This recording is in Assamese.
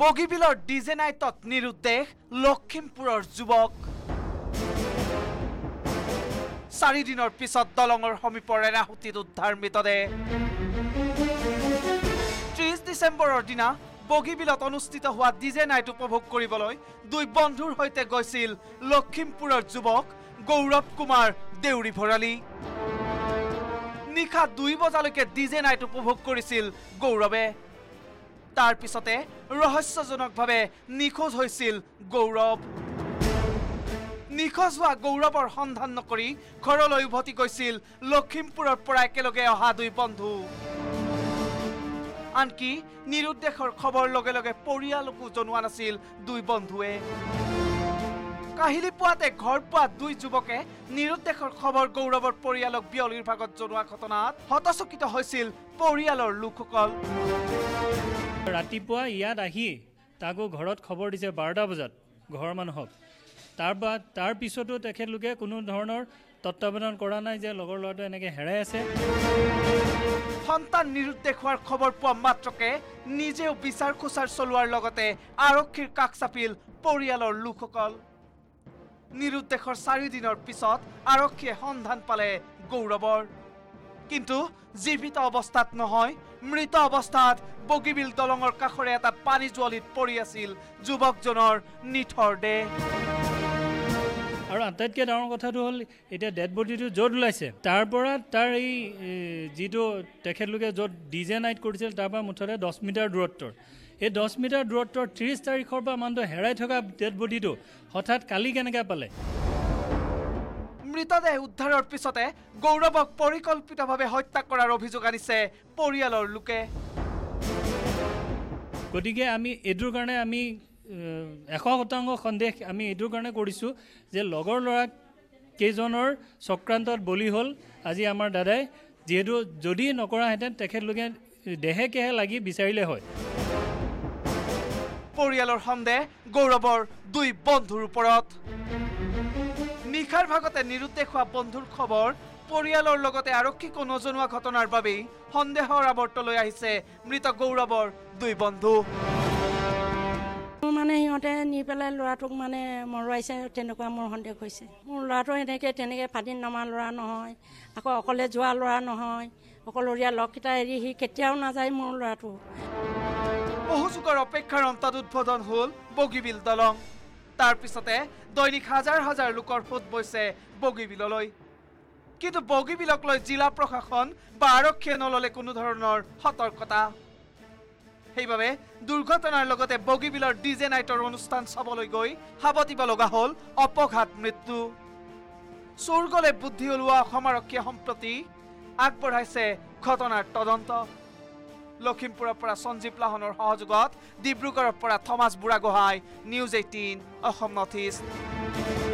বগীবিলৰ ডিজে নাইটত নিৰুদ্দেশ লখিমপুৰৰ যুৱক। চাৰিদিনৰ পিছত দলঙৰ সমীপৰ এৰাহুতিত উদ্ধাৰ মৃতদেহ। ত্ৰিছ ডিচেম্বৰৰ দিনা বগীবিলত অনুষ্ঠিত হোৱা ডিজে নাইট উপভোগ কৰিবলৈ দুই বন্ধুৰ সৈতে গৈছিল লখিমপুৰৰ যুৱক গৌৰৱ কুমাৰ দেউৰী ভৰালী। নিশা দুই বজালৈকে ডিজে নাইট উপভোগ কৰিছিল গৌৰৱে। তাৰ পিছতে ৰহস্যজনকভাৱে নিখোজ হৈছিল গৌৰৱ। নিখোজ হোৱা গৌৰৱৰ সন্ধান নকৰি ঘৰলৈ উভতি গৈছিল লখিমপুৰৰ পৰা একেলগে অহা দুই বন্ধু। আনকি নিৰুদ্দেশৰ খবৰ লগে লগে পৰিয়ালকো জনোৱা নাছিল দুই বন্ধুৱে। কাহিলী পোৱাতে ঘৰ পোৱা দুই যুৱকে নিৰুদ্দেশৰ খবৰ গৌৰৱৰ পৰিয়ালক বিয়লিৰ ভাগত জনোৱা ঘটনাত হতচকিত হৈছিল পৰিয়ালৰ লোকসকল। ৰাতিপুৱা ইয়াত আহি তাকো ঘৰত খবৰ দিছে বাৰটা বজাত ঘৰৰ মানুহক। তাৰ পিছতো তেখেতলোকে কোনো ধৰণৰ তত্বাৱধান কৰা নাই যে লগৰ ল'ৰাটো এনেকৈ হেৰাই আছে। সন্তান নিৰুদ্দেশ হোৱাৰ খবৰ পোৱা মাত্ৰকে নিজেও বিচাৰ খোচাৰ চলোৱাৰ লগতে আৰক্ষীৰ কাষ চাপিল পৰিয়ালৰ লোকসকল। নিৰুদ্দেশৰ চাৰিদিনৰ পিছত আৰক্ষীয়ে সন্ধান পালে গৌৰৱৰ। কিন্তু জীৱিত অৱস্থাত নহয় মৃত অৱস্থাত বগীবিল দলঙৰ কাষৰে এটা পানী জুৱলিত পৰি আছিল যুৱকজনৰ নিথৰ দেহ। আৰু আটাইতকৈ ডাঙৰ কথাটো হ'ল এতিয়া ডেড বডিটো য'ত ওলাইছে তাৰ পৰা তাৰ এই যিটো তেখেতলোকে য'ত ডিজে নাইট কৰিছিল তাৰ পৰা মুঠতে দহ মিটাৰ দূৰত্বৰ। এই দহ মিটাৰ দূৰত্বৰ ত্ৰিছ তাৰিখৰ পৰা মানুহটো হেৰাই থকা ডেড বডিটো হঠাৎ কালি কেনেকৈ পালে? মৃতদেহ উদ্ধাৰৰ পিছতে গৌৰৱক পৰিকল্পিতভাৱে হত্যা কৰাৰ অভিযোগ আনিছে পৰিয়ালৰ লোকে। গতিকে আমি এইটোৰ কাৰণে আমি এশ শতাংশ সন্দেহ আমি এইটোৰ কাৰণে কৰিছোঁ যে লগৰ ল'ৰা কেইজনৰ চক্ৰান্তত বলি হ'ল। আজি আমাৰ দাদাই যিহেতু যদি নকৰাহেঁতেন তেখেতলোকে দেহে কেহে লাগি বিচাৰিলে হয়। পৰিয়ালৰ সন্দেহ গৌৰৱৰ দুই বন্ধুৰ ওপৰত। নিশাৰ ভাগতে নিৰুদ্দেশ হোৱা বন্ধুৰ খবৰ পৰিয়ালৰ লগতে আৰক্ষীকো নজনোৱা ঘটনাৰ বাবেই সন্দেহৰ আৱৰ্তলৈ আহিছে মৃত গৌৰৱৰ দুই বন্ধু। মোৰ মানে সিহঁতে নি পেলাই ল'ৰাটোক মানে মৰুৱাইছে তেনেকুৱা মোৰ সন্দেহ হৈছে। মোৰ ল'ৰাটো এনেকৈ তেনেকৈ ফাদিন নমা ল'ৰা নহয় আকৌ অকলে যোৱা ল'ৰা নহয় অকলশৰীয়া লগকেইটা এৰি সি কেতিয়াও নাযায় মোৰ ল'ৰাটো। বহু যুগৰ অপেক্ষাৰ অন্তত উদ্বোধন হ'ল বগীবিল দলং। তাৰ পিছতে দৈনিক হাজাৰ হাজাৰ লোকৰ সোঁত বৈছে বগীবিললৈ কিন্তু বগীবিলক লৈ জিলা প্ৰশাসন বা আৰক্ষীয়ে নললে কোনো ধৰণৰ সতৰ্কতা। সেইবাবে দুৰ্ঘটনাৰ লগতে বগীবিলৰ ডিজে নাইটৰ অনুষ্ঠান চাবলৈ গৈ সাৱটিব লগা হ'ল অপঘাত মৃত্যু। চোৰ গলে বুদ্ধি ওলোৱা অসম আৰক্ষীয়ে সম্প্ৰতি আগবঢ়াইছে ঘটনাৰ তদন্ত। লখিমপুৰৰ পৰা সঞ্জীৱ লাহনৰ সহযোগত ডিব্ৰুগড়ৰ পৰা Thomas Buragohain news eighteen Assam north east.